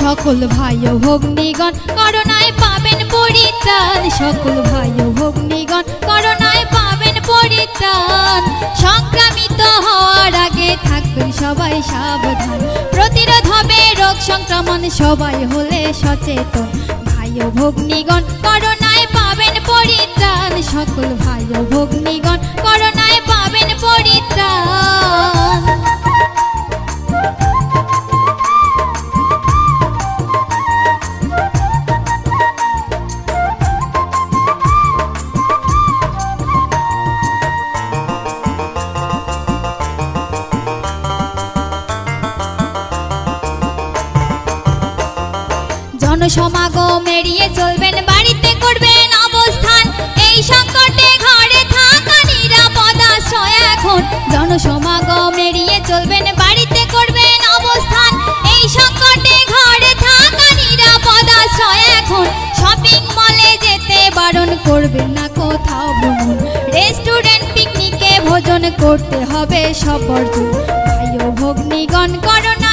সকল ভাই ভগ্নীগণ করোনায় পাবেন পরিত্রাণ। সকল ভাই ভগ্নীগণ করোনায় পাবেন পরিত্রাণ। সংক্রামিত হওয়ার আগে থাকবেন সবাই সাবধান। প্রতিরোধ হবে রোগ সংক্রমণ, সবাই হলে সচেতন। ভাই ভগ্নীগণ করোনায় পাবেন পরিত্রাণ। সকল ভাই ভগ্নীগণ জনসমাগম এড়িয়ে চলবেন, বাড়িতে করবেন অবস্থান। এই সংকটে ঘরে থাকা নিরাপদ আশ্রয় এখন। জনসমাগম এড়িয়ে চলবেন, বাড়িতে করবেন অবস্থান। এই সংকটে ঘরে থাকা নিরাপদ আশ্রয় এখন। শপিং মলে যেতে বারণ করবেন না কোথাও ভ্রমণ রেস্টুরেন্ট পিকনিকে ভোজন করতে হবে সব ভাই ও ভগ্নীগণ করোনায়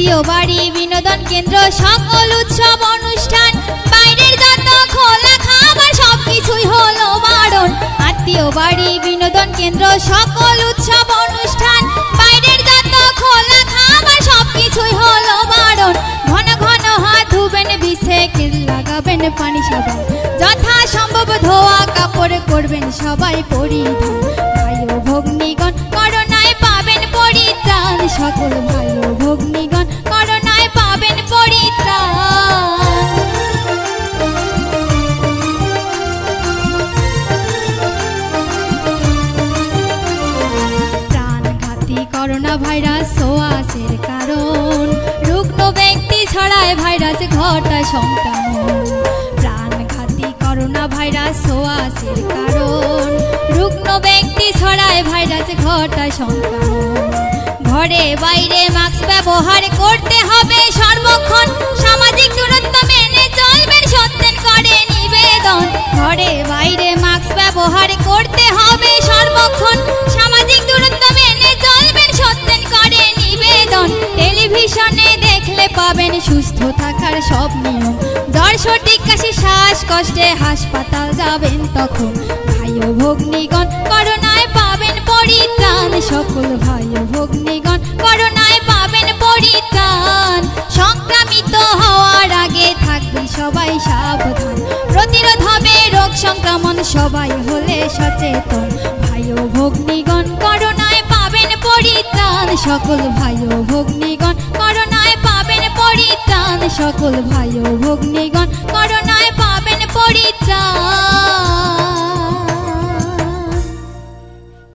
আত্মীয় বাড়ি, বিনোদন কেন্দ্র, সকল উৎসব, অনুষ্ঠান, বাইরের যত খোলা খাবার, সবকিছুই হলো বারণ। আত্মীয় বাড়ি, বিনোদন কেন্দ্র, সকল উৎসব, অনুষ্ঠান, বাইরের যত খোলা খাবার, সবকিছুই হলো বারণ। ঘন ঘন হাত ধুবেন, বিষে লাগাবেন পানি সাবান যথা সম্ভব ধোয়া কাপড় করবেন সবাই পরিধান। করোনা ভাইরাস সোয়াসের কারণ। রুগ্ন ব্যক্তি ছড়ায় ভাইরাস ঘটায় সংক্রমণ। প্রাণঘাতী করোনা ভাইরাস সোয়াসের কারণ। রুগ্ন ব্যক্তি ছড়ায় ভাইরাস ঘটায় সংক্রমণ। ঘরে বাইরে মাস্ক ব্যবহার করতে হবে সর্বক্ষণ সামাজিক দূরত্ব সুস্থ থাকার সব নিয়ম জ্বর সর্দি কাশি শ্বাসকষ্টে হাসপাতাল যাবেন তখন। ভাই ও ভগ্নীগণ, করোনায় পাবেন পরিত্রাণ। সকল ভাই ও ভগ্নীগণ, করোনায় পাবেন পরিত্রাণ। সংক্রামিত হওয়ার আগে থাকবে সবাই সাবধান। প্রতিরোধ হবে রোগ সংক্রমণ, সবাই হলে সচেতন। ভাই ও ভগ্নীগণ, করোনায় পাবেন পরিত্রাণ। সকল ভাই ও ভগ্নীগণ সকল ভাই ও ভগ্নীগণ করোনায়